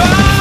try